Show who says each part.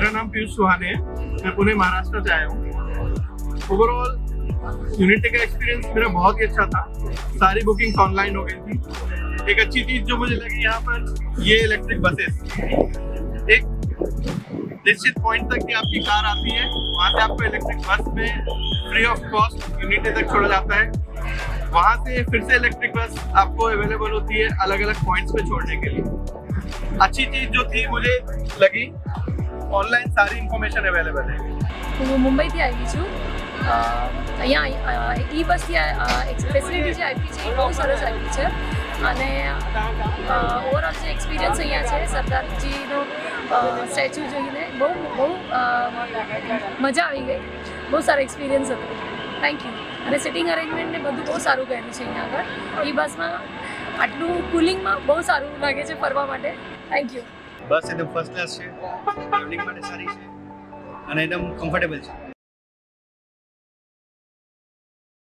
Speaker 1: सुहाने है। मैं पुणे, महाराष्ट्र से आया हूँ। ओवरऑल यूनिटी का एक्सपीरियंस मेरा बहुत ही अच्छा था। सारी बुकिंग्स ऑनलाइन हो गई थी। एक अच्छी चीज़ जो मुझे लगी यहाँ पर, ये इलेक्ट्रिक बसेस एक निश्चित पॉइंट तक की आपकी कार आती है, वहाँ से आपको इलेक्ट्रिक बस में फ्री ऑफ़ कॉस्ट यूनिटी तक छोड़ा जाता है। वहाँ से फिर से इलेक्ट्रिक बस आपको अवेलेबल होती है अलग अलग पॉइंट्स पे छोड़ने के लिए। अच्छी चीज़ जो थी, मुझे लगी ઓનલાઈન સારી ઇન્ફોર્મેશન અવેલેબલ છે.
Speaker 2: હું મુંબઈથી આવી છું. અહીંયા ઈ બસથી ફેસિલિટી જે આપી છે એ બહુ સરસ આપી છે. અને ઓવરઓલ જે એક્સપિરિયન્સ અહીંયા છે સરદારજીનો સ્ટેચ્યુ જોઈને બહુ બહુ મજા આવી ગઈ. બહુ સારો એક્સપિરિયન્સ હતો. થેન્ક યુ અને સિટિંગ અરેન્જમેન્ટ ને બધું બહુ સારું કર્યું છે અહીંયા આગળ. ઈ બસમાં આટલું કુલિંગમાં બહુ સારું લાગે છે ફરવા માટે. થેન્ક યુ
Speaker 3: બસ એકદમ ફર્સ્ટ ક્લાસ છે. ટ્રાવેલિંગ માટે સારી છે. અને એકદમ કમ્ફર્ટેબલ છે.